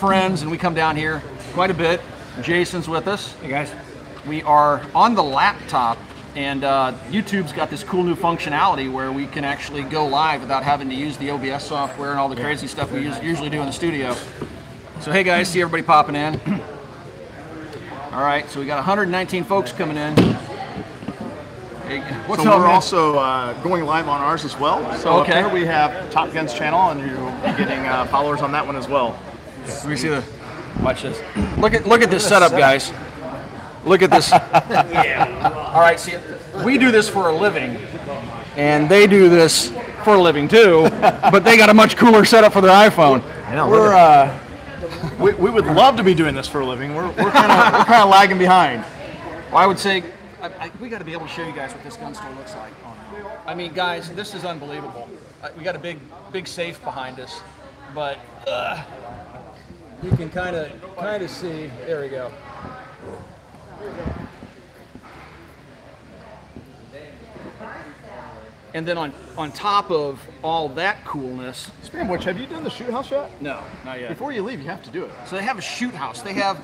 friends, and we come down here quite a bit. Jason's with us. Hey guys. We are on the laptop, and uh, YouTube's got this cool new functionality where we can actually go live without having to use the OBS software and all the crazy stuff we us- usually do in the studio. So hey guys, see everybody popping in. All right, so we got 119 folks coming in. Hey, what's So up, we're man? also uh, going live on ours as well. So Okay. up there we have Top Guns channel, and you'll be getting uh, followers on that one as well. Let me see the. Watch this. Look at look at this setup, guys. Look at this. All right, see, we do this for a living, and they do this for a living too. But they got a much cooler setup for their iPhone. We're uh, we, we would love to be doing this for a living. We're we're kind of we're kind of lagging behind. Well, I would say I, I, we got to be able to show you guys what this gun store looks like. I mean, guys, this is unbelievable. Uh, we got a big big safe behind us, but uh, you can kind of kind of see. There we go. And then on on top of all that coolness, Speaking of which, have you done the shoot house yet? no, not yet. Before you leave, you have to do it. So they have a shoot house. They have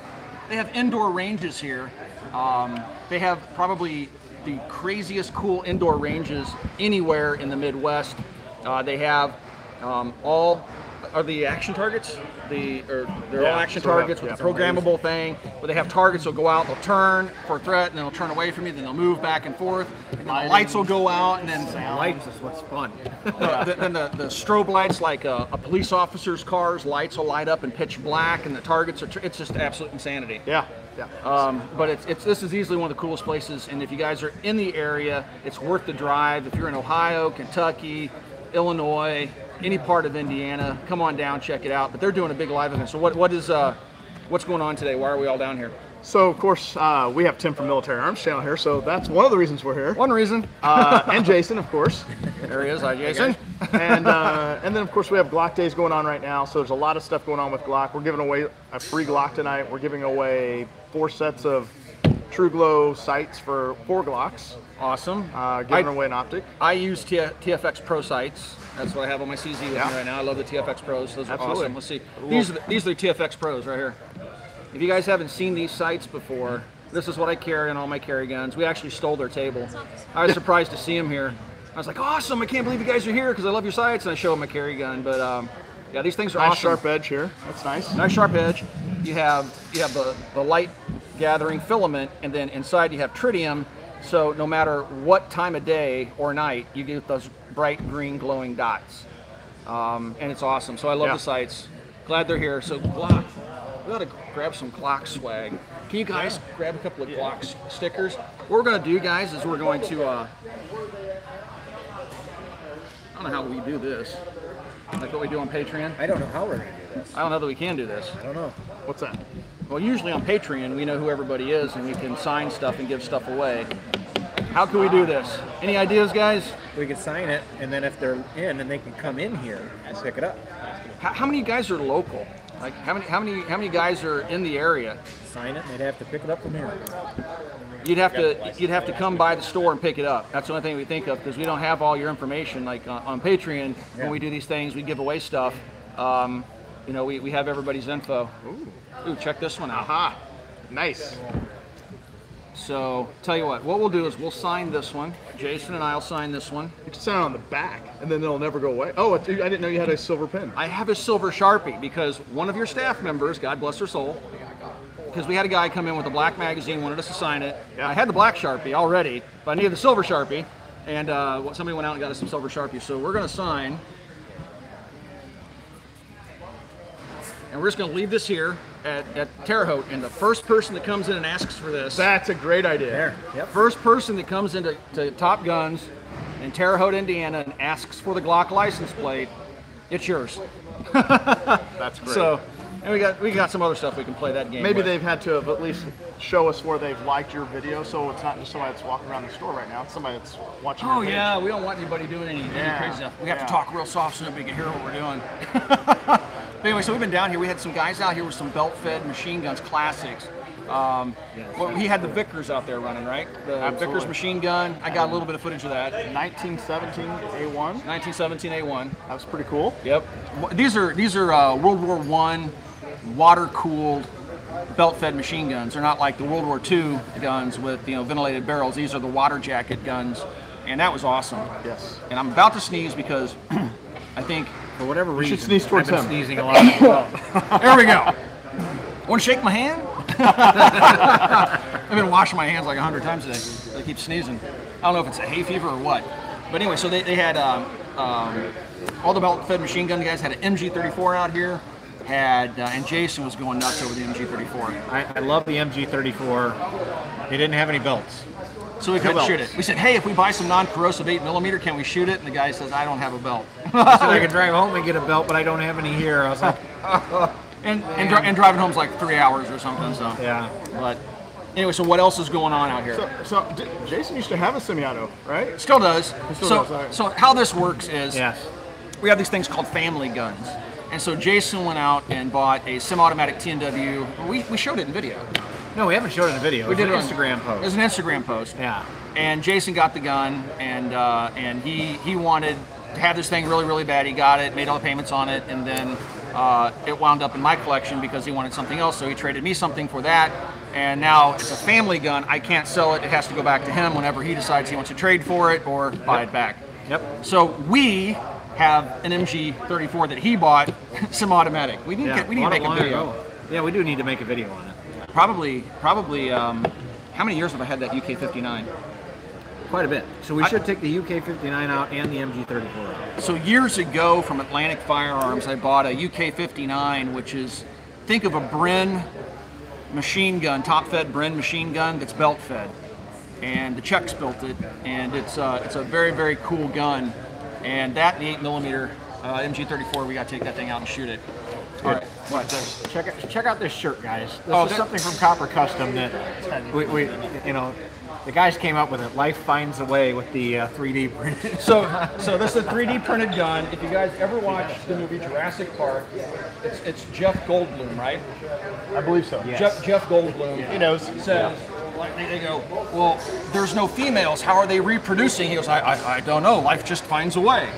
they have indoor ranges here. Um, they have probably the craziest cool indoor ranges anywhere in the Midwest. Uh, they have um, all are the action targets. The or they're all action so we have- targets with yeah, a programmable thing. Where they have targets will go out, they'll turn for a threat, and then they'll turn away from you. Then they'll move back and forth. And the lights will go out, and then Lights is what's fun. uh, the- then the, the strobe lights, like a, a police officer's car's lights will light up in pitch black, and the targets are. Tr- it's just absolute insanity. Yeah, yeah. Um, but it's, it's this is easily one of the coolest places, and if you guys are in the area, it's worth the drive. If you're in Ohio, Kentucky, Illinois, any part of Indiana, come on down, check it out. But they're doing a big live event. So what what is uh, what's going on today? Why are we all down here? So of course uh, we have Tim from Military Arms channel here, so that's one of the reasons we're here. One reason. Uh, and Jason, of course. There he is. Hi, Jason. and uh, and then of course we have Glock days going on right now. So there's a lot of stuff going on with Glock. We're giving away a free Glock tonight. We're giving away four sets of TruGlo sights for four Glocks. Awesome. Uh, giving I- away an optic. I use T- TFX Pro sights. That's what I have on my CZ with Yeah. me right now. I love the TFX Pros. Those are Absolutely. awesome. Let's see. These are the, these are the TFX Pros right here. If you guys haven't seen these sights before, this is what I carry on all my carry guns. We actually stole their table. I was surprised to see them here. I was like, awesome! I can't believe you guys are here because I love your sights, and I show them my carry gun. But um, yeah, these things are Nice awesome. sharp edge here. That's nice. Nice sharp edge. You have you have the, the light gathering filament, and then inside you have tritium. So no matter what time of day or night, you get those bright green glowing dots, um, and it's awesome. So I love Yeah. the sights. Glad they're here. So Glock, we gotta grab some Glock swag. Can you guys grab a couple of Glock stickers? What we're gonna do, guys, is we're going to. Uh, I don't know how we do this. Like what we do on Patreon. I don't know how we're gonna do this. I don't know that we can do this. I don't know. What's that? Well, usually on Patreon, we know who everybody is and we can sign stuff and give stuff away. How can we do this? Any ideas, guys? We could sign it, and then if they're in, and they can come in here and pick it up. How, how many guys are local? Like how many how many how many guys are in the area? Sign it, and they'd have to pick it up from here. You'd have to you'd have to come by the store and pick it up. That's the only thing we think of because we don't have all your information. Like on, on Patreon, Yeah. when we do these things, we give away stuff. Um, you know, we, we have everybody's info. Ooh, check this one out. Aha. Nice. So tell you what, what we'll do is we'll sign this one. Jason and I'll sign this one. You can sign it on the back, and then it'll never go away. Oh, I didn't know you had a silver pen. I have a silver sharpie because one of your staff members, God bless her soul, because we had a guy come in with a black magazine, wanted us to sign it. Yeah. I had the black sharpie already, but I needed the silver sharpie, and uh, somebody went out and got us some silver sharpie. So we're going to sign, and we're just going to leave this here at, at Terre Haute, and the first person that comes in and asks for this, That's a great idea. There. Yep. first person that comes into to Top Guns in Terre Haute, Indiana, and asks for the Glock license plate, it's yours. That's great. So, and we got we got some other stuff we can play that game. Maybe with. they've had to have at least show us where they've liked your video, so it's not just somebody that's walking around the store right now. It's somebody that's watching. Oh your yeah, we don't want anybody doing any, any crazy stuff. We have yeah. to talk real soft so nobody can hear what we're doing. but anyway, so we've been down here. We had some guys out here with some belt-fed machine guns, classics. Um, well, he had the Vickers out there running, right? The Absolutely. Vickers machine gun. I got a little bit of footage of that. 1917 A1. 1917 A1. That was pretty cool. Yep. These are these are uh, World War One water-cooled belt-fed machine guns. They're not like the World War II guns with you know ventilated barrels. These are the water jacket guns, and that was awesome. Yes. And I'm about to sneeze because I think For whatever should reason, sneeze towards I've been him. sneezing a lot well. there we go. Want to shake my hand? I've been washing my hands like a hundred times today. I keep sneezing. I don't know if it's a hay fever or what. But anyway, so they, they had um, um, all the belt-fed machine gun guys had an MG34 out here. Had uh, and Jason was going nuts over the MG34. I, I love the MG34. It didn't have any belts. So we couldn't belts. shoot it. We said, hey, if we buy some non-corrosive 8 millimeter, can we shoot it? And the guy says, I don't have a belt. So I could drive home and get a belt, but I don't have any here. I was like, and and, dri- and driving home's like three hours or something. So yeah. But anyway, so what else is going on out here? So, so Jason used to have a semi-auto, right? Still does. still so, does, all right. so how this works is Yes. we have these things called family guns. And so Jason went out and bought a semi-automatic TNW. We, we showed it in video. No, we haven't showed it in a video. We did an Instagram post. It was an Instagram post. Yeah. And Jason got the gun, and uh, and he he wanted to have this thing really really bad. He got it, made all the payments on it, and then uh, it wound up in my collection because he wanted something else. So he traded me something for that, and now it's a family gun. I can't sell it. It has to go back to him whenever he decides he wants to trade for it or buy it back. Yep. So we have an MG34 that he bought, semi-automatic. We need Yeah. get, we need to make a video. ago. Yeah, we do need to make a video on it. Probably probably. Um, how many years have I had that UK59? Quite a bit. So we I- should take the UK59 out and the MG34 out. So years ago from Atlantic Firearms, I bought a UK59, which is think of a Bren machine gun, top-fed Bren machine gun that's belt-fed, and the Czechs built it, and it's uh, it's a very very cool gun, and that the 8 millimeter uh, MG34, we got to take that thing out and shoot it. All right, what? Check out, check out this shirt, guys. This Oh, is that- something from Copper Custom that we, we, you know, the guys came up with it. Life finds a way with the uh, 3D print. So, so this is a 3D printed gun. If you guys ever watched the movie Jurassic Park, it's, it's Jeff Goldblum, right? I believe so. Yes. Jeff, Jeff Goldblum. He knows. Says, like, they, they go, well, there's no females. How are they reproducing? He goes, I, I, I don't know. Life just finds a way.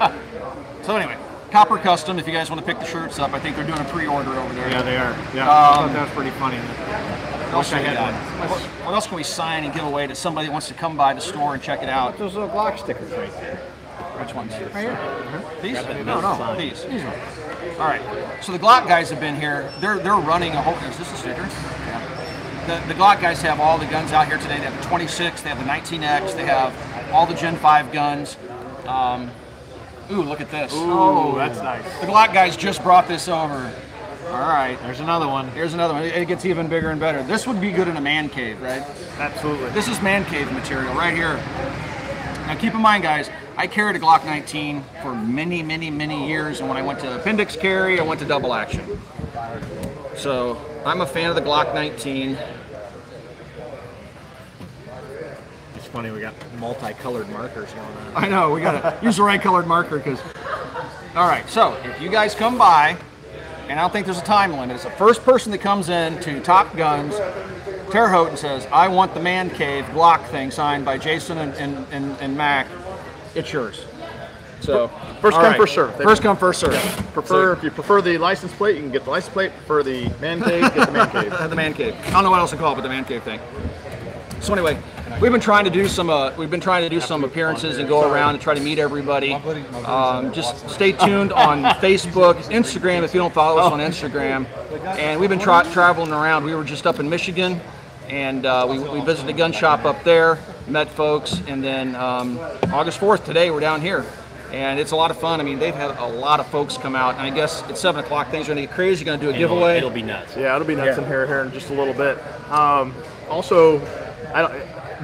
so anyway, Copper Custom. If you guys want to pick the shirts up, I think they're doing a pre-order over there. yeah, they are. Yeah, I Um, thought that was pretty funny. What else, I had one. What, what else can we sign and give away to somebody that wants to come by the store and check it out? Those little Glock stickers right there. Which ones? Right here. These? No, no. These. These ones. All right. So the Glock guys have been here. They're they're running a whole. Is this a sticker? Yeah. The, the Glock guys have all the guns out here today. They have the 26. They have the 19X. They have all the Gen 5 guns. Um, ooh, look at this. Oh, that's nice. The Glock guys just brought this over. All right. There's another one. Here's another one. It gets even bigger and better. This would be good in a man cave, right? Absolutely. This is man cave material right here. Now keep in mind, guys, I carried a Glock 19 for many, many, many years, and when I went to appendix carry, I went to double action. So I'm a fan of the Glock 19. It's funny, we got multicolored markers going on. I know we gotta use the right colored marker because. All right, so if you guys come by, and I don't think there's a time limit, it's the first person that comes in to Top Guns, Terre Haute, and says, "I want the man cave Glock thing signed by Jason and and, and, and Mac," it's yours. So First all come, first serve. First come, first serve. Prefer if you prefer the license plate, you can get the license plate. Prefer the man cave, get the man cave. The man cave. I don't know what else to call it, but the man cave thing. So anyway, we've been trying to do some. Uh, we've been trying to do some appearances and go around and try to meet everybody. Um, just stay tuned on Facebook, Instagram if you don't follow us on Instagram. And we've been tra- traveling around. We were just up in Michigan, and uh, we, we visited a gun shop up there, met folks, and then um, August 4th today we're down here. And it's a lot of fun. I mean, they've had a lot of folks come out. And I guess at 7 o'clock things are going to get crazy. You're Going to do a giveaway. It'll be nuts. Yeah, it'll be nuts in here here in just a little bit. Um, also, I don't.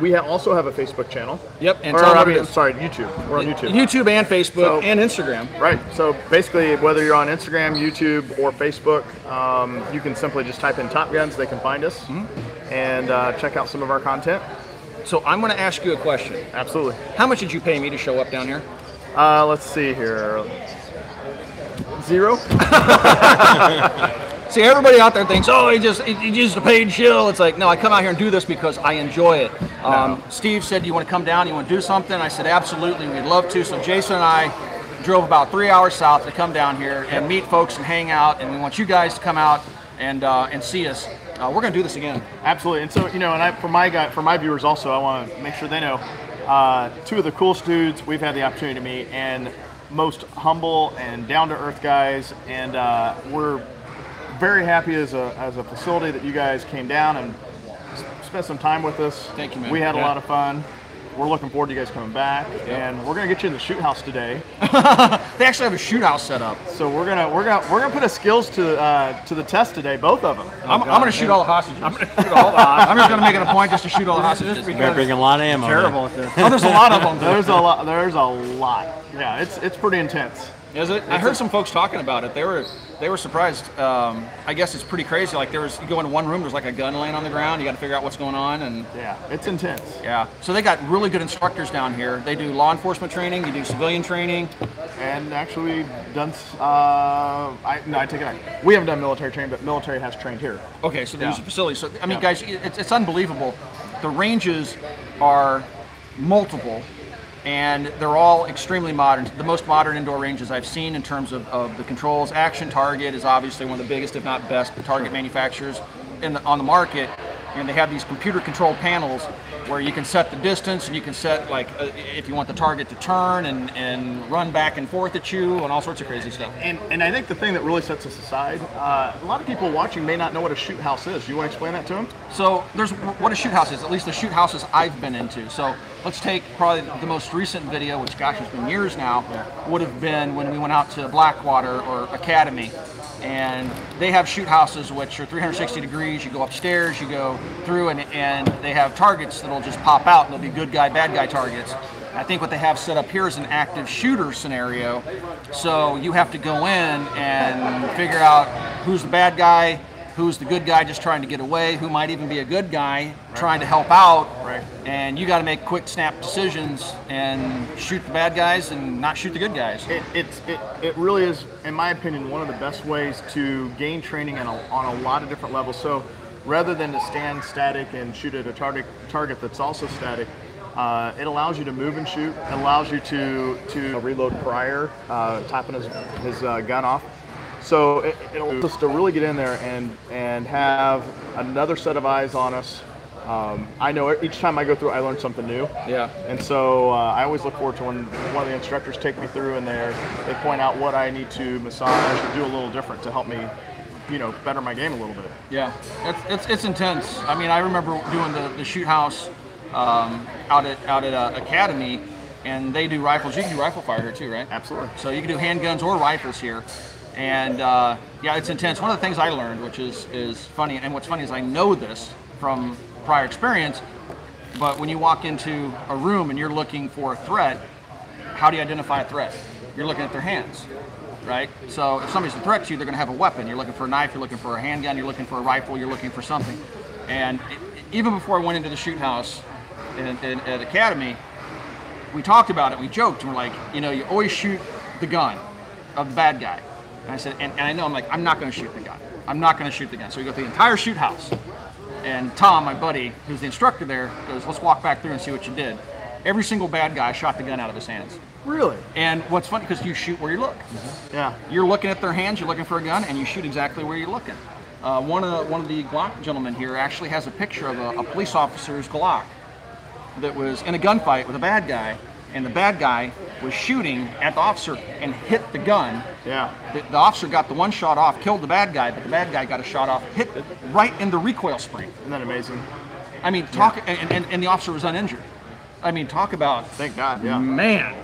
We ha- also have a Facebook channel. Yep, and or, tell I mean, sorry, YouTube. We're on YouTube. YouTube and Facebook So- and Instagram. Right. So basically, whether you're on Instagram, YouTube, or Facebook, um, you can simply just type in Top Guns. They can find us Mm-hmm. and uh, check out some of our content. So I'm going to ask you a question. Absolutely. How much did you pay me to show up down here? Uh, let's see here. Zero. See, everybody out there thinks, oh, he just he, he used a paid shill. It's like, no, I come out here and do this because I enjoy it. Um, Steve said, you want to come down? You want to do something? I said, absolutely, we'd love to. So Jason and I drove about three hours south to come down here and meet folks and hang out, and we want you guys to come out and uh, and see us. Uh, we're going to do this again. Absolutely. And so, you know, and I, for my guy, for my viewers also, I want to make sure they know uh, two of the coolest dudes we've had the opportunity to meet, and most humble and down to earth guys. And uh, we're very happy as a, as a facility that you guys came down and spent some time with us. Thank you, man. We had a lot of fun. We're looking forward to you guys coming back, and we're gonna get you in the shoot house today. They actually have a shoot house set up. So we're gonna we're gonna we're gonna put a skills to uh, to the test today, both of them. I'm, I'm going to shoot all the hostages. I'm, I'm just going to make it a point just to shoot all the hostages. Better bringing a lot of ammo. Terrible at this. Oh, there's a lot of them. There's a lot. There's a lot. Yeah, it's it's pretty intense. Is it? I heard some folks talking about it. They were they were surprised. Um, I guess it's pretty crazy. Like there was, you go into one room, there's like a gun laying on the ground. You got to figure out what's going on, and Yeah, it's intense. yeah. So they got really good instructors down here. They do law enforcement training. You do civilian training. And actually, done. Uh, I no, I take it back. We haven't done military training, but military has trained here. Okay, so they use Yeah. the facility. So I mean, Yeah. guys, it's, it's unbelievable. The ranges are multiple, and they're all extremely modern. The most modern indoor ranges I've seen in terms of, of the controls. Action Target is obviously one of the biggest, if not best, target manufacturers in the, on the market, and they have these computer controlled panels where you can set the distance and you can set like uh, if you want the target to turn and, and run back and forth at you and all sorts of crazy stuff. And and I think the thing that really sets us aside, uh, a lot of people watching may not know what a shoot house is. You want to explain that to them? So there's what a shoot house is, at least the shoot houses I've been into. So let's take probably the most recent video, which gosh, has been years now, would have been when we went out to Blackwater or Academi. And they have shoot houses which are 360 degrees. You go upstairs, you go through, and, and they have targets that'll just pop out, and they'll be good guy, bad guy targets. I think what they have set up here is an active shooter scenario. So you have to go in and figure out who's the bad guy, who's the good guy just trying to get away, who might even be a good guy trying to help out. Right. And you got to make quick snap decisions and shoot the bad guys and not shoot the good guys. It, it's it, it really is, in my opinion, one of the best ways to gain training on a, on a lot of different levels. So rather than to stand static and shoot at a target target that's also static, uh, it allows you to move and shoot. It allows you to to reload prior, uh, topping his his uh, gun off. So it, it'll just to really get in there and and have another set of eyes on us. Um, I know each time I go through, I learn something new. Yeah. And so uh, I always look forward to when one of the instructors take me through and they they point out what I need to massage or do a little different to help me, you know, better my game a little bit. Yeah, it's, it's, it's intense. I mean, I remember doing the, the shoot house um, out at out at uh, Academi, and they do rifles. You can do rifle fire here too, right? Absolutely. So you can do handguns or rifles here, and uh, yeah, it's intense. One of the things I learned, which is is funny, and what's funny is I know this from prior experience, but when you walk into a room and you're looking for a threat, how do you identify a threat? You're looking at their hands, right? So if somebody's a threat to you, they're going to have a weapon. You're looking for a knife, you're looking for a handgun, you're looking for a rifle, you're looking for something. And it, even before I went into the shoot house in, in, at Academi, we talked about it. We joked. And we're like, you know, you always shoot the gun of the bad guy. And I said, and, and I know I'm like, I'm not going to shoot the gun. I'm not going to shoot the gun. So we go through the entire shoot house. And Tom, my buddy, who's the instructor there, goes, let's walk back through and see what you did. Every single bad guy shot the gun out of his hands. Really? And what's funny, because you shoot where you look. Yeah. You're looking at their hands, you're looking for a gun, and you shoot exactly where you're looking. Uh, one, of the, one of the Glock gentlemen here actually has a picture of a, a police officer's Glock that was in a gunfight with a bad guy, and the bad guy was shooting at the officer and hit the gun. Yeah. The, the officer got the one shot off, killed the bad guy, but the bad guy got a shot off, hit right in the recoil spring. Isn't that amazing? I mean, talk, and, and, and the officer was uninjured. I mean, talk about, Thank God. Yeah. man,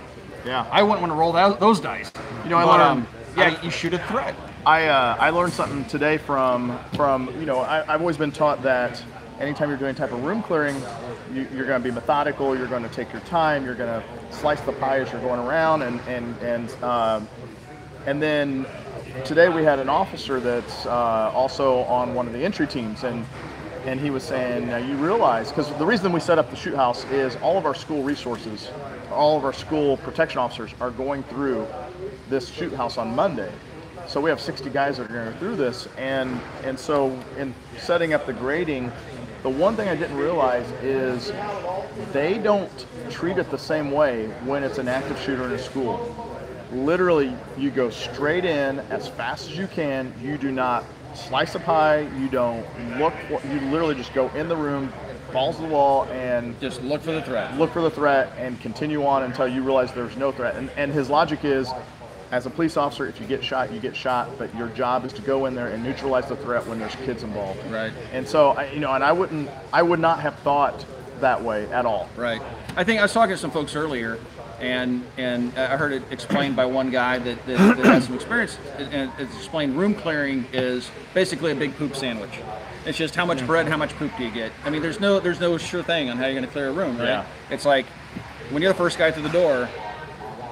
Yeah. I wouldn't want to roll that, those dice. You know, I learned. um, yeah, you shoot a threat. I uh, I learned something today from from you know I, I've always been taught that anytime you're doing type of room clearing, you, you're going to be methodical. You're going to take your time. You're going to slice the pie as you're going around, and and and um, and then today we had an officer that's uh, also on one of the entry teams, and and he was saying, now you realize because the reason we set up the shoot house is all of our school resources, all of our school protection officers are going through this shoot house on Monday. So we have 60 guys that are going through this, and and so in setting up the grading, the one thing I didn't realize is they don't treat it the same way when it's an active shooter in a school. literally you go straight in as fast as you can. You do not slice a pie. You don't look. You literally just go in the room, balls to the wall, and Just look for the threat. look for the threat and continue on until you realize there's no threat. And, and his logic is, as a police officer, if you get shot, you get shot. But your job is to go in there and neutralize the threat when there's kids involved. Right. And so, I, you know, and I wouldn't, I would not have thought that way at all. Right. I think I was talking to some folks earlier, and and I heard it explained by one guy that, that, that has some experience, and it's explained room clearing is basically a big poop sandwich. It's just how much bread, how much poop do you get? I mean, there's no there's no sure thing on how you're going to clear a room, right? Yeah. It's like when you're the first guy through the door,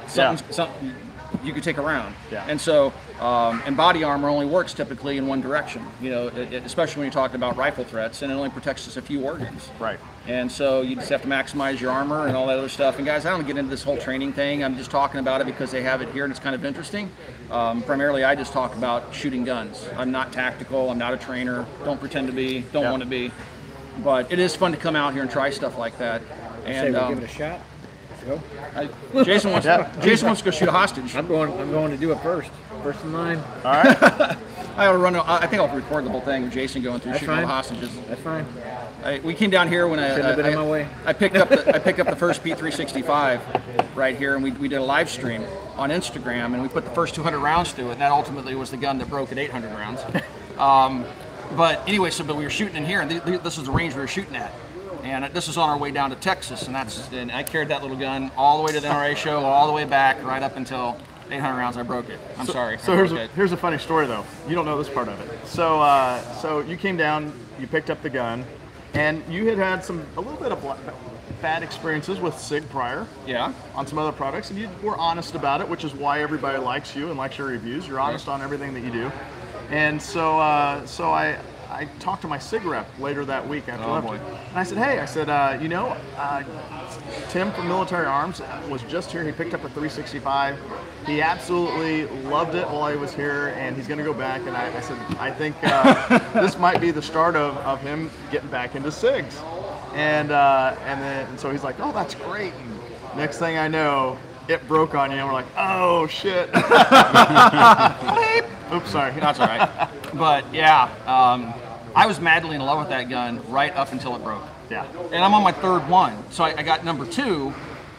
something, something you could take around. Yeah. And so, um, and body armor only works typically in one direction. You know, it, it- especially when you're talking about rifle threats, and it only protects just a few organs. Right. And so you just have to maximize your armor and all that other stuff. And guys, I don't get into this whole training thing. I'm just talking about it because they have it here and it's kind of interesting. Um, primarily, I just talk about shooting guns. I'm not tactical. I'm not a trainer. Don't pretend to be. Don't Yeah. want to be. But it is fun to come out here and try stuff like that. Say And we'll um, give it a shot. Go. I, Jason wants Yeah. Jason wants to go shoot a hostage. I'm going. I'm going to do it first. First in line. All right. I to run. I think I'll record the whole thing. with Jason going through That's shooting all the hostages. That's fine. I, we came down here when I, been I, my way. I picked up the, I picked up the first P365 right here, and we, we did a live stream on Instagram, and we put the first 200 rounds through it, and that ultimately was the gun that broke at 800 rounds. Um, but anyway, so but we were shooting in here, and th- th- this is the range we were shooting at. And this is on our way down to Texas, and that's and I carried that little gun all the way to the NRA show, all the way back, right up until 800 rounds. I broke it. I'm sorry. So here's a, here's a funny story though. You don't know this part of it. So uh, so you came down, you picked up the gun, and you had had some a little bit of bad experiences with Sig prior yeah. on some other products, and you were honest about it, which is why everybody likes you and likes your reviews. You're honest on everything that you do, and so uh, so I. I talked to my SIG rep later that week after Oh, left, boy. and I said, "Hey, I said, uh, you know, uh, Tim from Military Arms was just here. He picked up a 365. He absolutely loved it while he was here, and he's going to go back. And I, I said, I think uh, this might be the start of, of him getting back into SIGs. And uh, and then and so he's like, oh, that's great. And next thing I know, it broke on you, and we're like, oh shit. Oops, sorry. That's all right. but yeah, um, I was madly in love with that gun right up until it broke. Yeah. And I'm on my third one. So I, I got number two,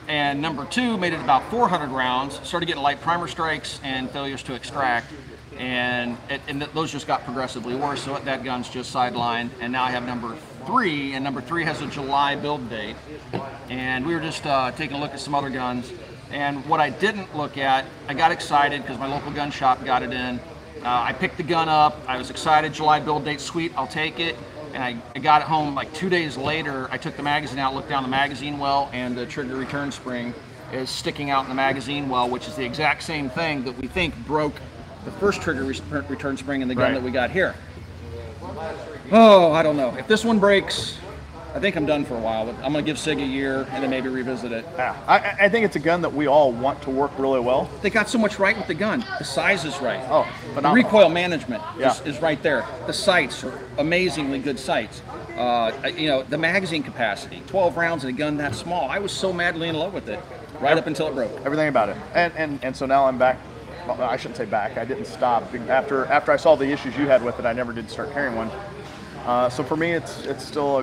and number two made it about 400 rounds, started getting light primer strikes and failures to extract. And, it, and th- those just got progressively worse. So that gun's just sidelined. And now I have number three, and number three has a July build date. And we were just uh, taking a look at some other guns. And what I didn't look at, I got excited because my local gun shop got it in. Uh, I picked the gun up. I was excited. July build date, sweet. I'll take it. And I, I got it home like two days later. I took the magazine out, looked down the magazine well, and the trigger return spring is sticking out in the magazine well, which is the exact same thing that we think broke the first trigger re- return spring in the gun Right. that we got here. Oh, I don't know. If this one breaks, I think I'm done for a while. But I'm gonna give Sig a year and then maybe revisit it. Yeah. I, I think it's a gun that we all want to work really well. They got so much right with the gun. The size is right. Oh, the phenomenal. recoil management Yeah. is, is right there. The sights are amazingly good sights. Uh, you know, the magazine capacity, 12 rounds in a gun that small. I was so madly in love with it, right up until it broke. everything about it. And and, and so now I'm back. Well, I shouldn't say back. I didn't stop after after I saw the issues you had with it. I never did start carrying one. Uh, so for me, it's it's still a,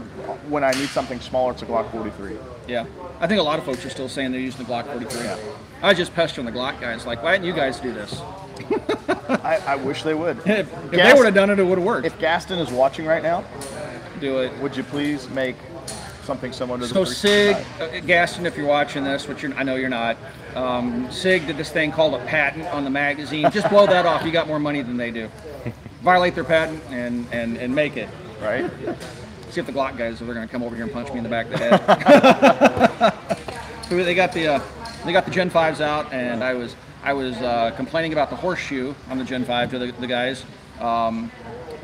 when I need something smaller, it's a Glock 43. Yeah, I think a lot of folks are still saying they're using the Glock 43. I was just pestering the Glock guys, like, why didn't you guys do this? I, I wish they would. If, if they would have done it, it would have worked. If Gaston is watching right now, do it. would you please make something similar to the So Sig, uh, Gaston, if you're watching this, which you're, I know you're not, um, Sig did this thing called a patent on the magazine. Just blow that off. You got more money than they do. Violate their patent and, and, and make it. Right? See if the Glock guys are going to come over here and punch me in the back of the head. So they got the uh, they got the Gen 5s out, and I was I was uh, complaining about the horseshoe on the Gen 5 to the, the guys. Um,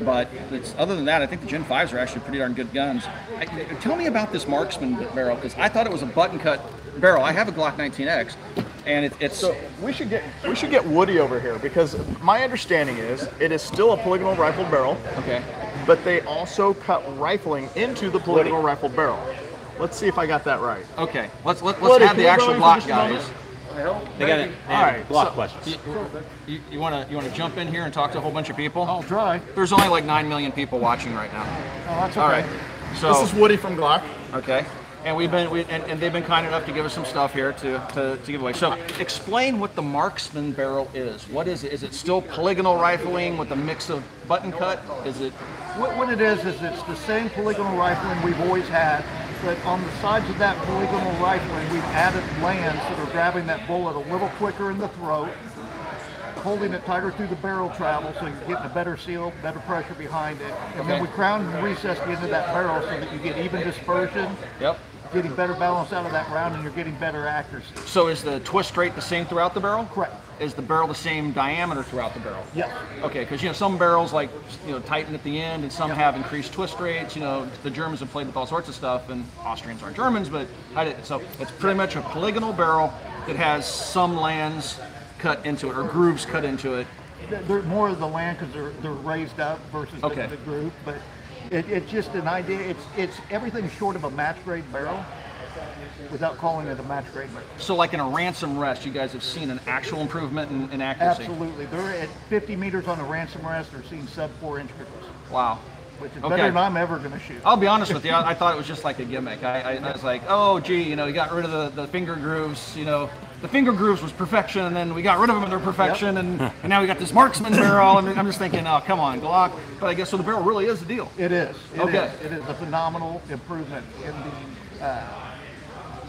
but it's, other than that, I think the Gen 5s are actually pretty darn good guns. I, tell me about this marksman barrel because I thought it was a button cut barrel. I have a Glock 19X, and it, it's So we should get we should get Woody over here because my understanding is it is still a polygonal rifled barrel, okay. But they also cut rifling into the polygonal rifled barrel. Let's see if I got that right. Okay, let's let, let's Woody, have the actual in for Glock guys. moment? They got, it. All right, have right, Glock so- questions. You, you want to you want to jump in here and talk to a whole bunch of people? I'll try. There's only like nine million people watching right now. Oh, that's okay. All right. So This is Woody from Glock. okay, and we've been we, and, and they've been kind enough to give us some stuff here to, to, to give away. So explain what the marksman barrel is. What is it? Is it still polygonal rifling with a mix of button cut? Is it? What, what it is is it's the same polygonal rifling we've always had, but on the sides of that polygonal rifling, we've added lands that are grabbing that bullet a little quicker in the throat, holding it tighter through the barrel travel, so you're getting a better seal, better pressure behind it, and Okay. then we crown and recess the end of that barrel so that you get even dispersion, Yep. Getting better balance out of that round, and you're getting better accuracy. So is the twist rate the same throughout the barrel? Correct. Is the barrel the same diameter throughout the barrel? Yes. Okay, because you know some barrels like you know tighten at the end, and some have increased twist rates. You know the Germans have played with all sorts of stuff, and Austrians aren't Germans, but I did, so it's pretty much a polygonal barrel that has some lands cut into it or grooves cut into it. They're- more of the land because they're, they're raised up versus the- Okay. the group, but it, it's just an idea. It's it's everything short of a match grade barrel, without calling it a match grade barrel. So like in a ransom rest, you guys have seen an actual improvement in, in accuracy. Absolutely, they're at 50 meters on a ransom rest. They're seeing sub four inch girls, Wow. which is Okay. better than I'm ever going to shoot. I'll be honest with you. I, I thought it was just like a gimmick. I, I, I was like, oh, gee, you know, you got rid of the, the finger grooves. You know, the finger grooves was perfection, and then we got rid of them and they're perfection, and, and now we got this marksman barrel. And I'm just thinking, oh, come on, Glock. But I guess so. The barrel really is the deal. It is. It Okay. is. It is a phenomenal improvement in the uh,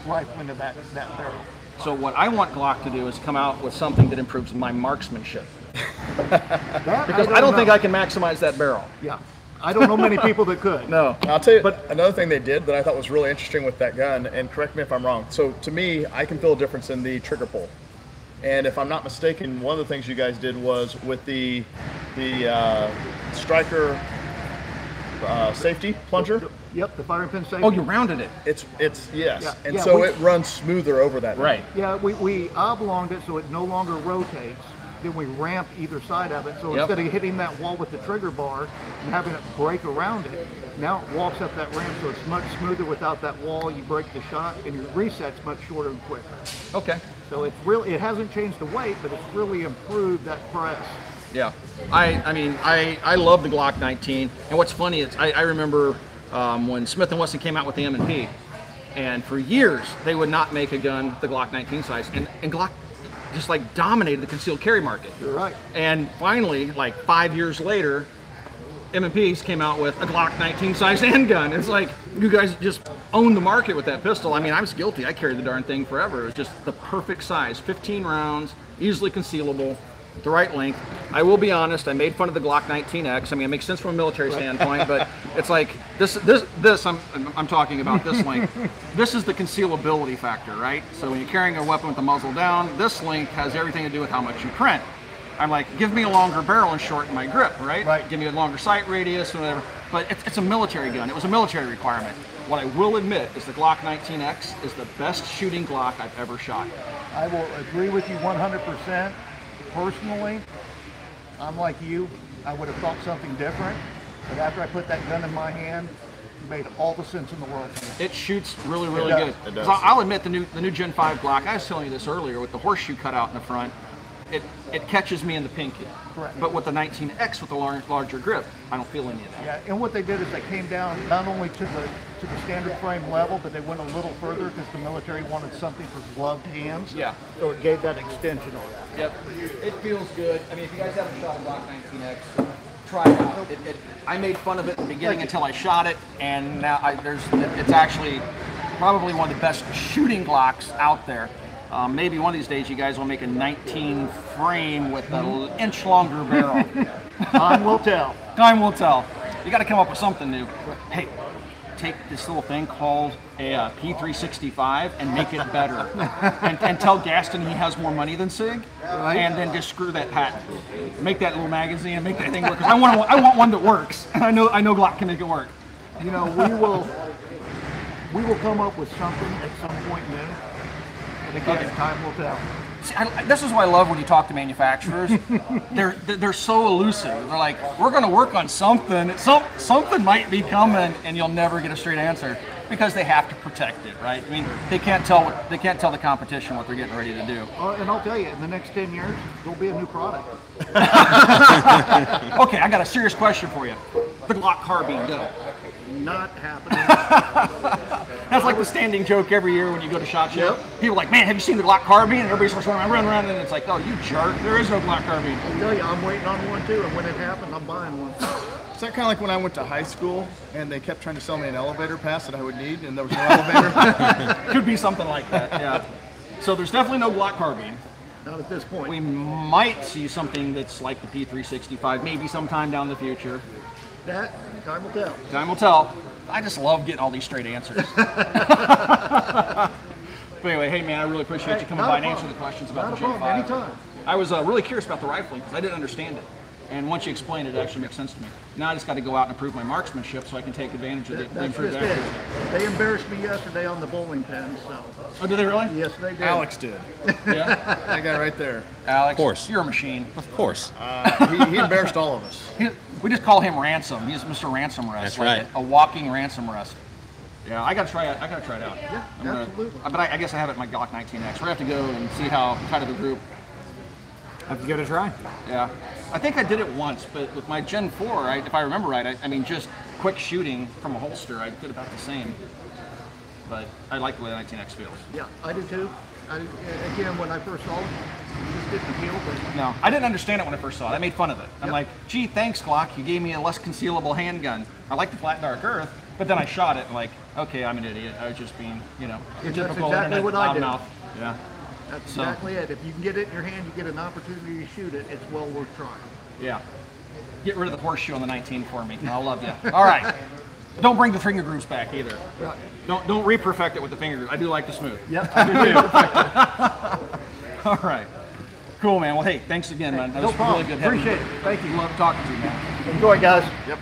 rifling of that that barrel. So what I want Glock to do is come out with something that improves my marksmanship. That, Because I don't, know. think I can maximize that barrel. Yeah, I don't know many people that could. No. I'll tell you But- another thing they did that I thought was really interesting with that gun, and correct me if I'm wrong. So to me, I can feel a difference in the trigger pull. And if I'm not mistaken, one of the things you guys did was with the the uh, striker uh, safety plunger. Yep, the firing pin safety. Oh, you rounded it. It's it's yes, Yeah, and yeah, so we- it runs smoother over that. Right. Yeah, we, we oblonged it so it no longer rotates. Then we ramp either side of it. So Yep. instead of hitting that wall with the trigger bar and having it break around it, now it walks up that ramp so it's much smoother without that wall. You break the shot and your reset's much shorter and quicker. Okay. So it's really, it hasn't changed the weight, but it's really improved that press. Yeah, I, I mean, I, I love the Glock 19. And what's funny is I, I remember um, when Smith and Wesson came out with the M&P, and for years they would not make a gun the Glock 19 size, and, and Glock just like dominated the concealed carry market. You're right. And finally, like five years later, M&Ps came out with a Glock 19 size handgun. It's like you guys just own the market with that pistol. I mean, I was guilty. I carried the darn thing forever. It was just the perfect size, 15 rounds, easily concealable, the right length. I will be honest. I made fun of the Glock 19X. I mean, it makes sense from a military standpoint, but it's like this, this, this. I'm, I'm talking about this length. This is the concealability factor, right? So when you're carrying a weapon with the muzzle down, this length has everything to do with how much you print. I'm like, give me a longer barrel and shorten my grip, right? Right. Give me a longer sight radius, or whatever. But it's, it's a military gun. It was a military requirement. What I will admit is the Glock 19X is the best shooting Glock I've ever shot. I will agree with you 100%. Personally, I'm like you. I would have thought something different. But after I put that gun in my hand, it made all the sense in the world. It shoots really, really does. good. It does. 'Cause I'll admit the new the new Gen 5 Glock. I was telling you this earlier with the horseshoe cutout in the front. It it catches me in the pinky. Correct. But with the 19X with the large, larger grip, I don't feel any of that. Yeah, and what they did is they came down not only to the to the standard frame level, but they went a little further because the military wanted something for gloved hands. Yeah. So it gave that extension on that. Yep. It feels good. I mean, if you guys haven't shot a Glock 19X, try it out. It, it, I made fun of it in the beginning until I shot it, and now I, there's it's actually probably one of the best shooting Glocks out there. Um, maybe one of these days you guys will make a 19 frame with an inch longer barrel. Time will tell. Time will tell. You got to come up with something new. Hey, take this little thing called a uh, P365 and make it better, and, and tell Gaston he has more money than Sig, and then just screw that patent. Make that little magazine and make that thing work. 'Cause I want I want one that works. I know I know Glock can make it work. You know, we will we will come up with something at some point new. And again, Okay. time will tell. See, I, this is why I love when you talk to manufacturers. they're they're so elusive. They're like, we're going to work on something. Some something might be coming, and you'll never get a straight answer because they have to protect it, right? I mean, they can't tell what they can't tell the competition what they're getting ready to do. Uh, and I'll tell you, in the next 10 years, there'll be a new product. Okay, I got a serious question for you. The Glock carbine, go. Not happening. That's like the standing joke every year when you go to SHOT Show. Yep. People are like, man, have you seen the Glock carbine? And everybody starts running, run, run, and it's like, oh, you jerk. There is no Glock carbine. I tell you, I'm waiting on one too, and when it happens, I'm buying one. Is that kind of like when I went to high school and they kept trying to sell me an elevator pass that I would need, and there was no elevator? Could be something like that, yeah. So there's definitely no Glock carbine. Not at this point. We might see something that's like the P365, maybe sometime down the future. that time will tell. Time will tell. I just love getting all these straight answers. but anyway, hey man, I really appreciate Hey, you coming by and answering the questions about Not the a J5. anytime. I was uh, really curious about the rifling because I didn't understand it. And once you explain it, it actually makes sense to me. Now I just got to go out and improve my marksmanship so I can take advantage of the, the That's improved just it. accuracy. They embarrassed me yesterday on the bowling pin, so. Oh, did they really? Yes, they did. Alex did. Yeah. That guy right there. Alex, Of course. you're a machine. Of course. Uh, he, he embarrassed all of us. He- we just call him Ransom. He's Mr. Ransom Rest. That's like right. A, a walking ransom rest. Yeah, I gotta try it. I gotta try it out. Yeah, I'm gonna- absolutely. but I, I guess I have it in my Glock 19X. We're gonna have to go and see how kind of the group. I have to give it a try. Yeah, I think I did it once, but with my Gen 4, I, if I remember right, I, I mean just quick shooting from a holster, I did about the same. But I like the way the 19X feels. Yeah, I do too. I, again, when I first saw it, it just didn't appeal, but No, I didn't understand it when I first saw it. I made fun of it. I'm Yep. like, gee, thanks, Glock. You gave me a less concealable handgun. I like the flat dark earth, but then I shot it and like, okay, I'm an idiot. I was just being, you know, That's typical exactly internet what I did. loudmouth. Yeah, that's So- exactly it. If you can get it in your hand, you get an opportunity to shoot it, it's well worth trying. yeah. Get rid of the horseshoe on the 19 for me. I'll love you. All right. Don't bring the finger grooves back either. Right. Don't don't re-perfect it with the finger grooves. I do like the smooth. Yep. I do too. All right. Cool, man. Well, hey, thanks again, man. That No was problem. really good. having Appreciate you. it. Thank you. Love talking to you, man. Enjoy, guys. Yep.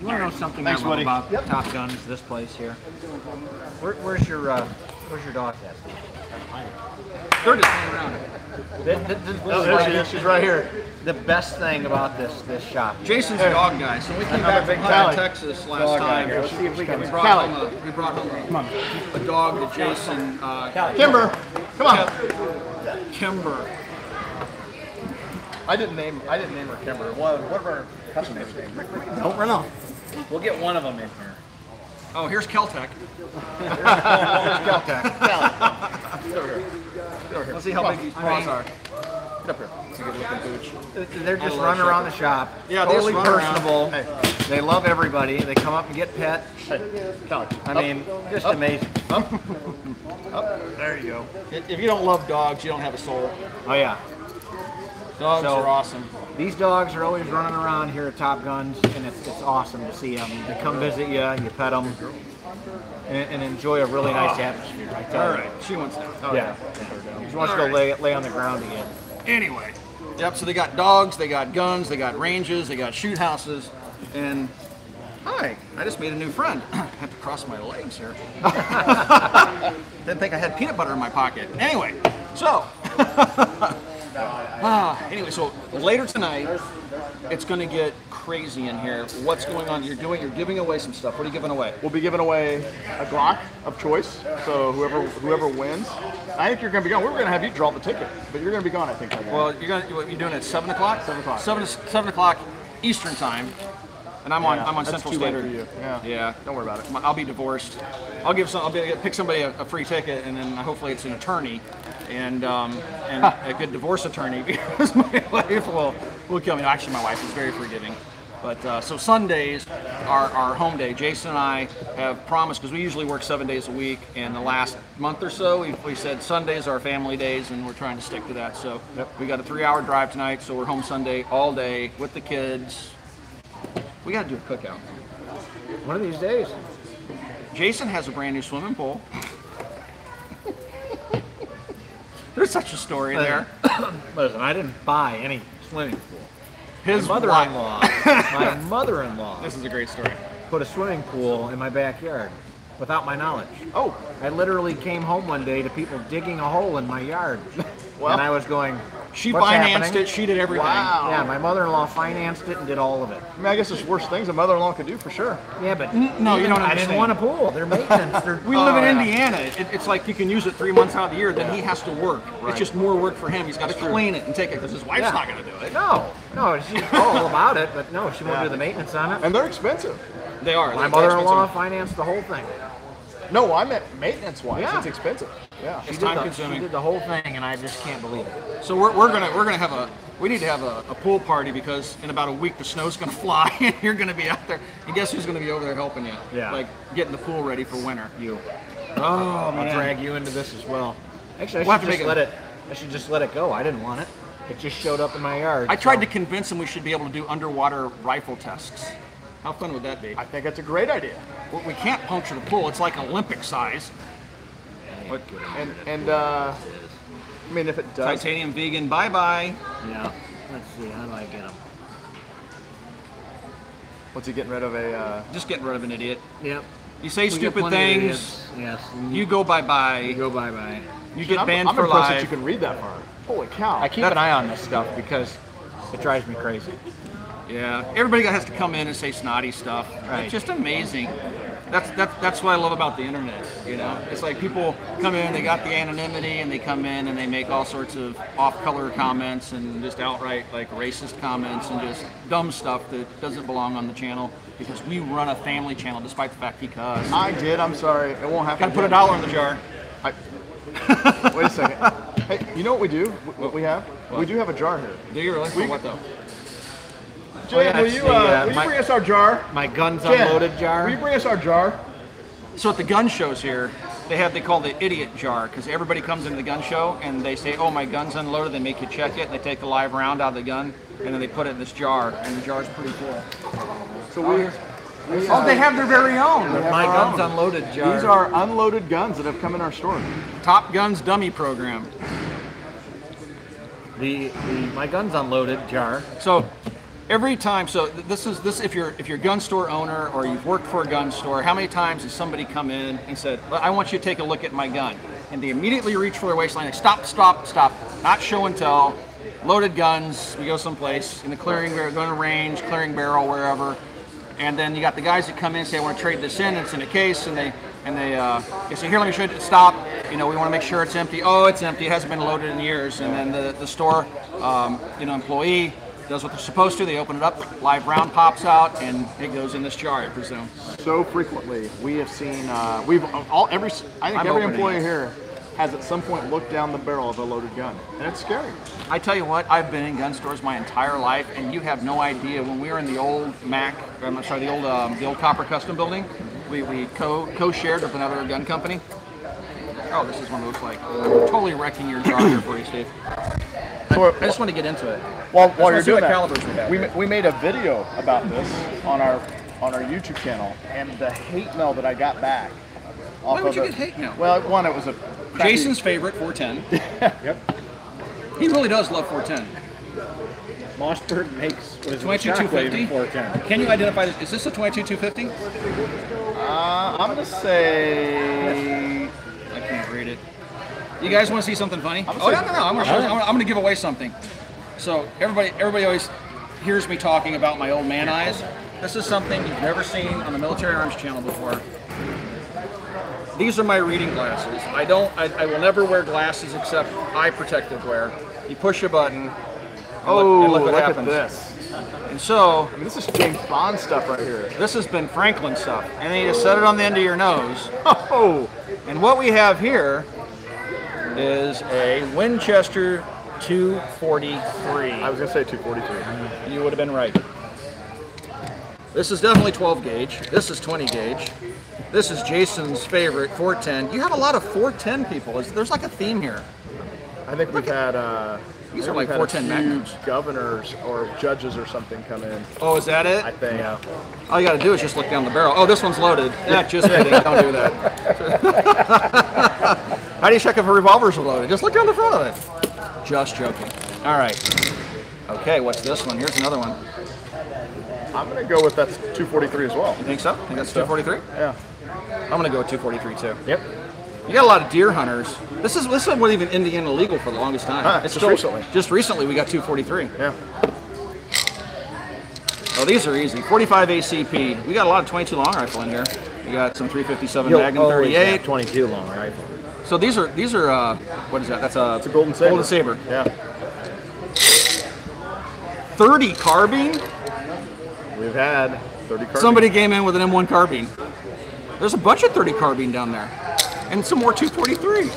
You want to know something Thanks, I love buddy. about Yep. Top Guns, this place here? Where, where's your uh, Where's your dog at? They're just hanging around. This, this, this Oh, is there like she is. She's right here. the best thing about this this shop. Jason's a dog guy, so we came back from Hunter, Texas last Dog time. Let's see if we can- We brought Callie. home a, we brought home a, a dog that Jason, uh, Kimber, come on. Kimber. I didn't name. I didn't name her Kimber. What? What are our customers' names? Don't run off. We'll get one of them in here. Oh, here's Keltec. Let's see how big these paws are. Get up here. It's a good looking pooch. They're just running around the shop. Yeah, they just totally run around. personable. Hey. They love everybody. They come up and get pet. Hey, Callie. I Up. mean, just amazing. Up. There you go. If you don't love dogs, you don't have a soul. Oh yeah. Dogs So- are awesome. These dogs are always running around here at Top Guns, and it's, it's awesome to see them. They come visit you, you pet them, and, and enjoy a really nice oh. atmosphere. I tell All you. she wants that. Oh, Yeah. You just want to go All lay lay on the ground again. Anyway, yep. So they got dogs, they got guns, they got ranges, they got shoot houses, and hi, I just made a new friend. I have to cross my legs here. Didn't think I had peanut butter in my pocket. Anyway, so ah, anyway, so later tonight, it's going to get crazy in here. What's going on? You're doing, you're giving away some stuff. What are you giving away? We'll be giving away a Glock of choice. So whoever whoever wins, I think you're going to be gone. We're going to have you draw the ticket, but you're going to be gone. I think. then. Well, you're gonna you're doing it at seven o'clock. Seven o'clock. Seven seven o'clock Eastern time, and I'm on I'm on Central Standard. you. Yeah. Yeah. Don't worry about it. I'll be divorced. I'll give some. I'll be, pick somebody a, a free ticket, and then hopefully it's an attorney, and um, and a good divorce attorney because my wife will will kill me. No, Actually, my wife is very forgiving. But uh, so Sundays are our home day. Jason and I have promised because we usually work seven days a week, and the last month or so we, we said Sundays are our family days, and we're trying to stick to that. So we got a three-hour drive tonight, so we're home Sunday all day with the kids. We got to do a cookout. One of these days. Jason has a brand new swimming pool. There's such a story there. Listen, I didn't buy any swimming pool. His My mother-in-law, my mother-in-law This is a great story. put a swimming pool in my backyard. Without my knowledge. Oh, I literally came home one day to people digging a hole in my yard, Well- and I was going. She "What's financed happening?" it. She did everything. wow. Yeah, my mother-in-law financed it and did all of it. I mean, I guess there's worse things a mother-in-law could do for sure. Yeah, but no, you even- don't I didn't want a pool. They're maintenance. They're, We live in Oh, yeah. Indiana. It, it's like you can use it three months out of the year. Then he has to work. It's just more work for him. He's got to clean it and take it because his wife's Yeah. not going to do it. No, no, she's all about it, but no, she won't Yeah. do the maintenance on it. And they're expensive. They are. My mother-in-law financed the whole thing. No, I meant maintenance-wise. Yeah. It's expensive. Yeah. She It's did, time the, consuming. she did the whole thing, and I just can't believe it. So we're, we're gonna we're gonna have a we need to have a, a pool party because in about a week the snow's gonna fly and you're gonna be out there. And guess who's gonna be over there helping you? Yeah. Like getting the pool ready for winter. You. Oh I'll man. drag you into this as well. Actually, I We'll have should to just make let it- it. I should just let it go. I didn't want it. It just showed up in my yard. I tried so- to convince him we should be able to do underwater rifle tests. How fun would that be? I think that's a great idea. Well, we can't puncture the pool. It's like Olympic size. But, and and uh, I mean, if it does, Titanium vegan. Bye bye. Yeah. Let's see. How do I get them? what's he getting rid of a? Uh, Just getting rid of an idiot. Yep. You say We stupid things. Yes. You go bye bye. go bye bye. You get I'm, banned I'm for impressed that life. you can read that far. Holy cow! I keep an eye on this stuff because it drives me crazy. Yeah, everybody has to come in and say snotty stuff. Right. It's just amazing. That's that's that's what I love about the internet. You know, it's like people come in, they got the anonymity, and they come in and they make all sorts of off-color comments and just outright like racist comments and just dumb stuff that doesn't belong on the channel because we run a family channel, despite the fact he cussed. I did. I'm sorry. It won't happen. Got to put a dollar in the jar. I, wait a second. Hey, you know what we do? What we have? We do have a jar here. Do you really? For what though? Jen, yeah, will you, the, uh, uh, will you my- bring us our jar? My guns Jen, unloaded jar. Will you bring us our jar? So at the gun shows here, they have they call the idiot jar because everybody comes into the gun show and they say, "Oh, my gun's unloaded." They make you check it. And they take the live round out of the gun and then they put it in this jar, and the jar's pretty cool. So we. Oh, they have their very own. my guns unloaded jar. These are unloaded guns that have come in our store. Top Guns dummy program. the, the my guns unloaded jar. So every time, so this is this if you're if you're a gun store owner or you've worked for a gun store, how many times has somebody come in and said, "I want you to take a look at my gun," and they immediately reach for their waistline, like, "Stop, stop, stop! Not show and tell." Loaded guns. We go someplace in the clearing, we're going to range, clearing barrel, wherever. And then you got the guys that come in and say, "I want to trade this in." It's in a case, and they and they uh, they say, "Here, let me show you." Stop. You know, we want to make sure it's empty. Oh, it's empty. It hasn't been loaded in years. And then the the store, um, you know, employee does what they're supposed to. They open it up, live round pops out, and it goes in this jar, I presume. So frequently, we have seen. Uh, we've all every. I think I'm every employee it. here has at some point looked down the barrel of a loaded gun, and it's scary. I tell you what, I've been in gun stores my entire life, and you have no idea. When we were in the old Mac, I'm sorry, the old um, the old Copper Custom building, we, we co co shared with another gun company. Oh, this is what it looks like. totally wrecking your jar here for you, Steve. So I just want to get into it. while, while you're doing that, calibers we have. we, we made a video about this on our on our YouTube channel, and the hate mail that I got back. Why off would of you it- get hate mail? Well, one, it was a crappy- Jason's favorite 410. yep. He really does love 410. Mossberg makes what is it, 22 shockwave 250? in 410. Can you identify this? Is this a 22 250? Uh, I'm gonna say. I can't read it. You guys want to see something funny? Oh no, no, no! I'm gonna, show, I'm, gonna, I'm gonna give away something. So everybody, everybody always hears me talking about my old man eyes. This is something you've never seen on the Military Arms channel before. These are my reading glasses. I don't. I, I will never wear glasses except eye protective wear. You push a button. and Oh, look, and look oh, look, what at happens. this! And so I mean, this is James Bond stuff right here. this has been Franklin stuff, and then you just set it on the end of your nose. Oh, And what we have here is a Winchester 243. I was gonna say 243. You would have been right. This is definitely 12 gauge. This is 20 gauge. This is Jason's favorite 410. You have a lot of 410 people. There's like a theme here. I think we've had. Uh, These are like 410 a Magnums. governors or judges or something come in. Oh, is that it? I think. All you got to do is just look down the barrel. Oh, this one's loaded. Yeah, just kidding. Don't do that. How do you check if a revolver's loaded? Just look down the front of it. Just joking. All right. Okay, what's this one? Here's another one. I'm gonna go with that's 243 as well. You think so? Think that's 243? Yeah. I'm gonna go with 243 too. Yep. You got a lot of deer hunters. This is this wasn't even Indiana legal for the longest time. Huh, it's just recently. Just recently, we got 243. Yeah. Oh, these are easy. 45 ACP. We got a lot of 22 long rifle in here. We got some 357 You'll Magnum 38. 22 long rifle. So these are these are uh, what is that? That's a, It's a golden saber. Golden saber. Yeah. 30 carbine. We've had 30 cards. Somebody came in with an M1 carbine. There's a bunch of 30 carbine down there, and some more 243.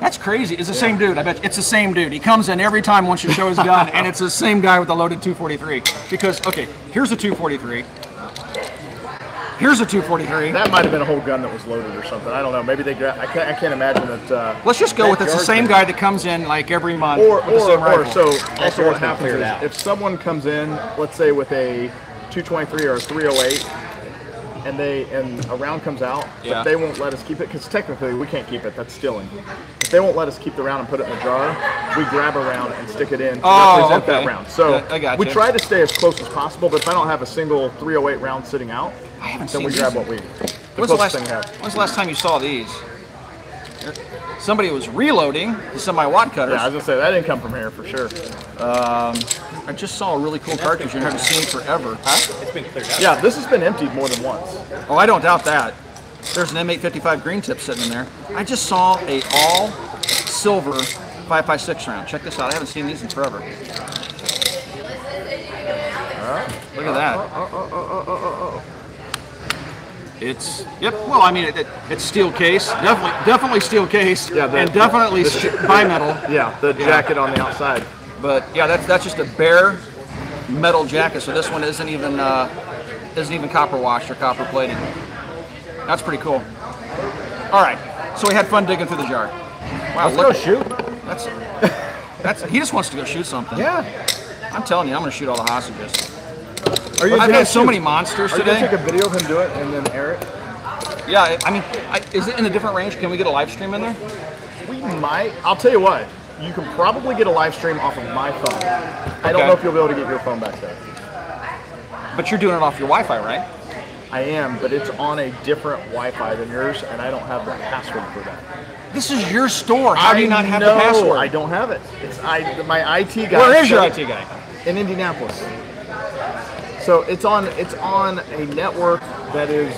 That's crazy. It's the same dude. I bet it's the same dude. He comes in every time once you show his gun, and it's the same guy with the loaded 243. Because okay, here's a 243. Here's a 243. That might have been a whole gun that was loaded or something. I don't know. Maybe they. Gra- I can't. I can't imagine that. Uh, Let's just go with it's the same guy that comes in like every month Or, with the or, same or rifle. so also what's what been happens is if someone comes in, let's say with a 223 or a 308, and they and a round comes out, Yeah. but they won't let us keep it because technically we can't keep it. That's stealing. If they won't let us keep the round and put it in the jar, we grab a round and stick it in to Oh, represent that round. So Yeah, I got we try to stay as close as possible, but if I don't have a single 308 round sitting out, I haven't then seen we these. grab what we. The When's the, last, when's the last time you saw these? Somebody was reloading the semi-wadcutters. Yeah, I was gonna say that didn't come from here for sure. Um, I just saw a really cool cartridge you haven't seen forever. Huh? Yeah, this has been emptied more than once. Oh, I don't doubt that. There's an M855 green tip sitting in there. I just saw a all silver 556 round. Check this out. I haven't seen these in forever. Look at that. Uh, uh, uh, it's yep. Well, I mean, it, it, it's steel case. Definitely, definitely steel case. Yeah, the- and definitely the- st- bimetal. Yeah, the jacket on the outside. But yeah, that's that's just a bare metal jacket. So this one isn't even uh, isn't even copper washed or copper plated. That's pretty cool. All right, so we had fun digging through the jar. Wow, Let's go shoot. that's that's he just wants to go shoot something. Yeah. I'm telling you, I'm gonna shoot all the hostages. Are you I've had so shoot? many monsters Are you gonna take a video of him do it and then air it? Yeah, I mean, I, is it in a different range? Can we get a live stream in there? We might. I'll tell you what. You can probably get a live stream off of my phone. I don't know if you'll be able to get your phone back there. But you're doing it off your Wi-Fi, right? I am, but it's on a different Wi-Fi than yours, and I don't have the password for that. This is your store. How do you not have know, the password? I don't have it. It's I. My IT guy. Where is your IT guy? in Indianapolis. So it's on it's on a network that is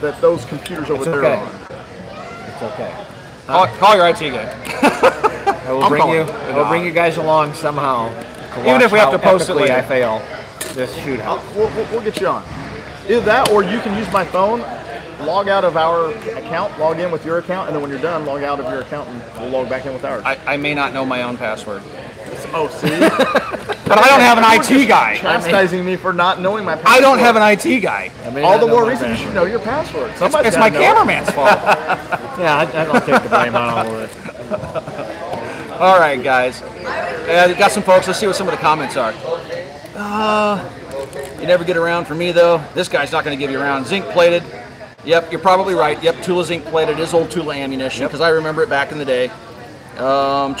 that those computers over It's there okay. are on. It's okay. Call, call your IT guy. I will I'm bring you. I will bring you guys along somehow. Even if we have to post it later. I fail this shootout. We'll, we'll, we'll get you on. Either that, or you can use my phone, log out of our account, log in with your account, and then when you're done, log out of your account, and we'll log back in with ours. I, I may not know my own password, oh, see, but I don't have an IT guy. chastising me for not knowing my password. I don't have an IT guy. All the more reason you should know your password. It's, Somebody's it's my gotta it. cameraman's fault. Yeah, I, I don't take the blame on all of it. All right, guys. Got some folks. Let's see what some of the comments are. Uh, you never get around for me though. This guy's not going to give you around. Zinc plated. Yep, you're probably right. Yep, Tula zinc plated is old Tula ammunition because I remember it back in the day. Um,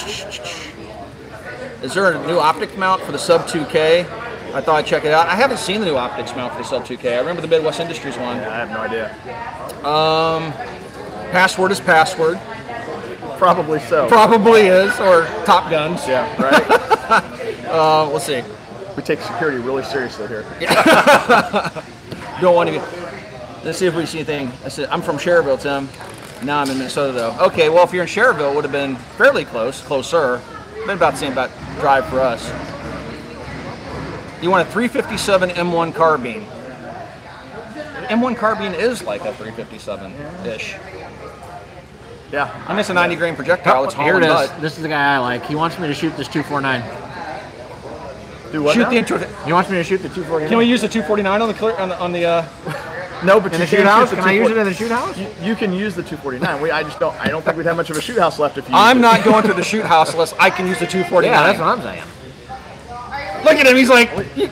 is there a new optic mount for the sub 2K? I thought I'd check it out. I haven't seen the new optics mount for the sub 2K. I remember the Midwest Industries one. I have no idea. Password is password. Probably so. Probably is, or Top Guns. yeah, right. Uh, let's see. we take security really seriously here. Don't want to get. Let's see if we see anything. I said, I'm from Cherville, Tim. Now I'm in Minnesota, though. Okay, well, if you're in Cherville, it would have been fairly close, closer. Been about the same about drive for us. You want a 357 M1 carbine. M1 carbine is like a 357-ish. Yeah. I it's a 90 grain projectile. It's Here it hauling This is the guy I like. He wants me to shoot this 249. Do what Shoot now? the intro. He wants me to shoot the 249. Can we use the 249 on the clear on the, on the uh, No, but in you the can shoot house? use Can I use it in the shoot house? You, you can use the 249. We, I just don't. I don't think we'd have much of a shoot house left if you. I'm not going to the shoot house unless I can use the 249. Yeah, that's what I'm saying. Look at him. He's like, it. You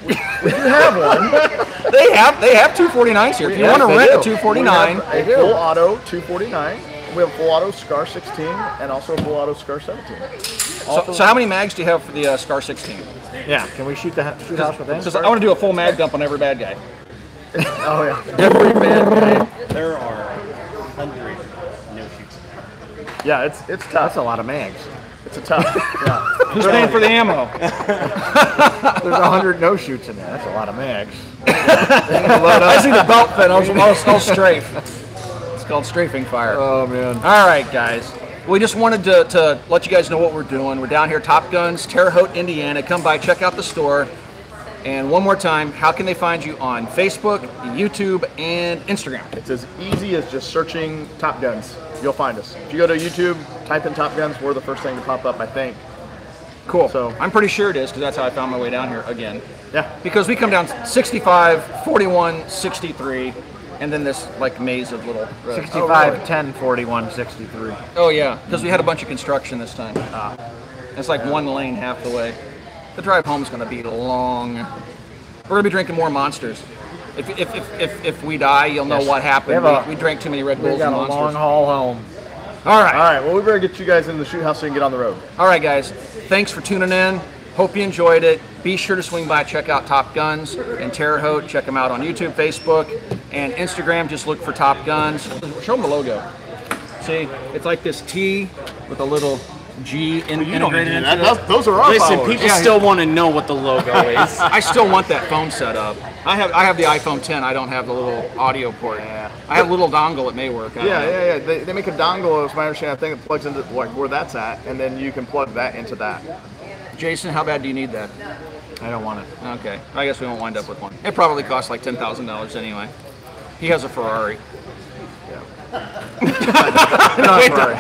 have one. they have they have 249s here. If you Yes, want to rent do. a 249, a full auto 249. We have full auto Scar 16 and also a full auto Scar 17. so, so how many mags do you have for the uh, Scar 16? Yeah, can we shoot the shoot house with that? Because I want to do a full mag dump on every bad guy. Oh yeah. Every bad guy. There are hundred no shoots. Yeah, it's it's tough. That's a lot of mags. It's a tough. yeah. Who's paying for the ammo? There's a hundred no shoots in there. That's a lot of mags. I see the belt then. I'll, I'll, I'll strafe. Called strafing fire. Oh man. All right, guys. We just wanted to, to let you guys know what we're doing. We're down here, Top Guns, Terre Haute, Indiana. Come by, check out the store. And one more time, how can they find you on Facebook, YouTube, and Instagram? It's as easy as just searching Top Guns. You'll find us. If you go to YouTube, type in Top Guns, we're the first thing to pop up, I think. Cool. So- I'm pretty sure it is because that's how I found my way down here again. Yeah. Because we come down 65, 41, 63, and then this like maze of little. uh, 65, 10, 41, 63. Oh yeah, because we had a bunch of construction this time. It's like one lane half the way. The drive home is going to be long. We're going to be drinking more monsters. If, if, if, if, if we die, you'll know what happened. We a- we drank too many Red Bulls. We got and a long haul home. All right. All right. Well, we better get you guys into the shoot house so you can get on the road. All right, guys. Thanks for tuning in. Hope you enjoyed it. Be sure to swing by, check out Top Guns and Terre Haute. Check them out on YouTube, Facebook, and Instagram. Just look for Top Guns. Show them the logo. See, it's like this T with a little G in, integrated into it. Those, those are our Listen, followers. people Yeah. still want to know what the logo is. I still want that phone set up. I have I have the iPhone 10. I don't have the little audio port. Yeah. I have a little dongle. It may work. I don't Yeah, yeah, yeah. They, they make a dongle, as my understanding. I think it plugs into like where that's at, and then you can plug that into that. Jason, how bad do you need that? I don't want it. Okay, I guess we won't wind up with one. It probably costs like ten thousand dollars anyway. He has a Ferrari. Not Ferrari.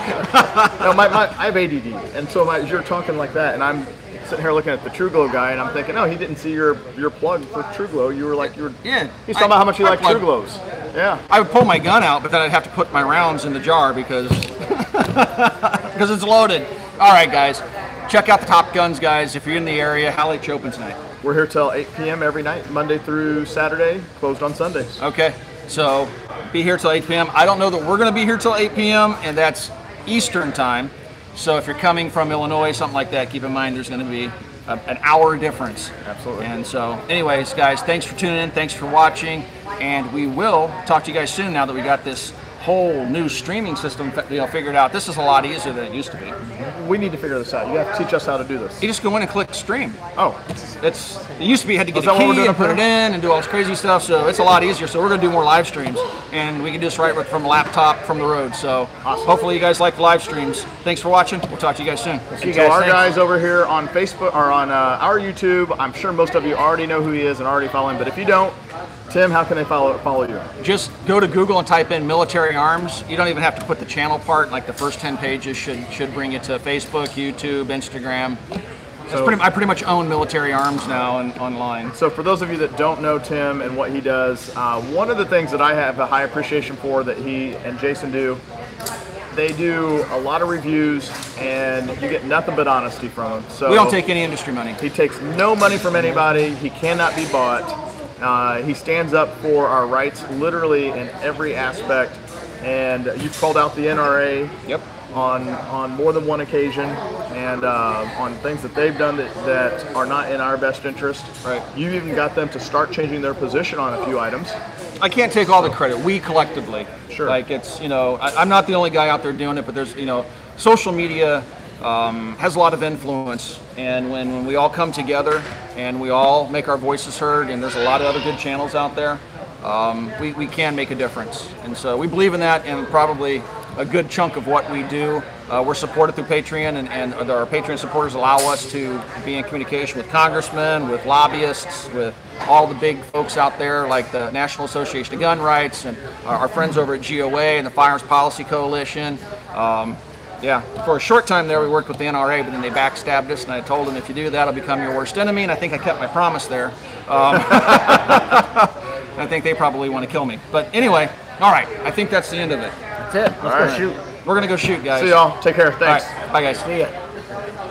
no, my, my, I have ADD, and so my, you're talking like that, and I'm sitting here looking at the TruGlo guy, and I'm thinking, oh, he didn't see your your plug for TruGlo. You were like, you were. Yeah, He's talking I- about how much you I like plug- TruGlos. Yeah. I would pull my gun out, but then I'd have to put my rounds in the jar because because it's loaded. All right, guys, check out the Top Guns, guys. If you're in the area, how late you open tonight? We're here till 8 p.m. every night, Monday through Saturday, closed on Sundays. Okay, so be here till 8 p.m. I don't know that we're going to be here till 8 p.m. and that's Eastern time. So if you're coming from Illinois, something like that, keep in mind there's going to be a, an hour difference. Absolutely. And so, anyways, guys, thanks for tuning in. Thanks for watching, and we will talk to you guys soon. Now that we got this whole new streaming system, you know, figured out, this is a lot easier than it used to be. We need to figure this out. You have to teach us how to do this. You just go in and click stream. Oh, It's it used to be you had to get that what key and put it in and do all this crazy stuff. So it's a lot easier. So we're gonna do more live streams, and we can do this right from a laptop from the road. So hopefully you guys like live streams. Thanks for watching. We'll talk to you guys soon. See you so guys. our thanks. guys over here on Facebook or on uh, our YouTube, I'm sure most of you already know who he is and already follow him. But if you don't, Tim, how can they follow follow you? Just go to Google and type in military arms. You don't even have to put the channel part. Like the first ten pages should should bring you to Facebook, YouTube, Instagram. That's pretty, I pretty much own military arms now and online. So for those of you that don't know Tim and what he does, uh, one of the things that I have a high appreciation for that he and Jason do, they do a lot of reviews and you get nothing but honesty from them. So We don't take any industry money. He takes no money from anybody. He cannot be bought. Uh, he stands up for our rights literally in every aspect. And you've called out the NRA Yep. on on more than one occasion, and uh, on things that they've done that, that are not in our best interest. Right. You even got them to start changing their position on a few items. I can't take all the credit. We collectively. Sure. Like it's, you know, I, I'm not the only guy out there doing it, but there's, you know, social media um, has a lot of influence. And when, when we all come together and we all make our voices heard, and there's a lot of other good channels out there, um, we, we can make a difference. And so we believe in that, and probably a good chunk of what we do. Uh, we're supported through Patreon, and, and our Patreon supporters allow us to be in communication with congressmen, with lobbyists, with all the big folks out there, like the National Association of Gun Rights, and our, friends over at GOA and the Firearms Policy Coalition. Um, yeah, for a short time there, we worked with the NRA, but then they backstabbed us, and I told them, if you do that, I'll become your worst enemy, and I think I kept my promise there. Um, I think they probably want to kill me. But anyway, all right, I think that's the end of it. That's it. Let's All go right. shoot. We're gonna go shoot, guys. See y'all. Take care. Thanks. right, bye, guys. See ya.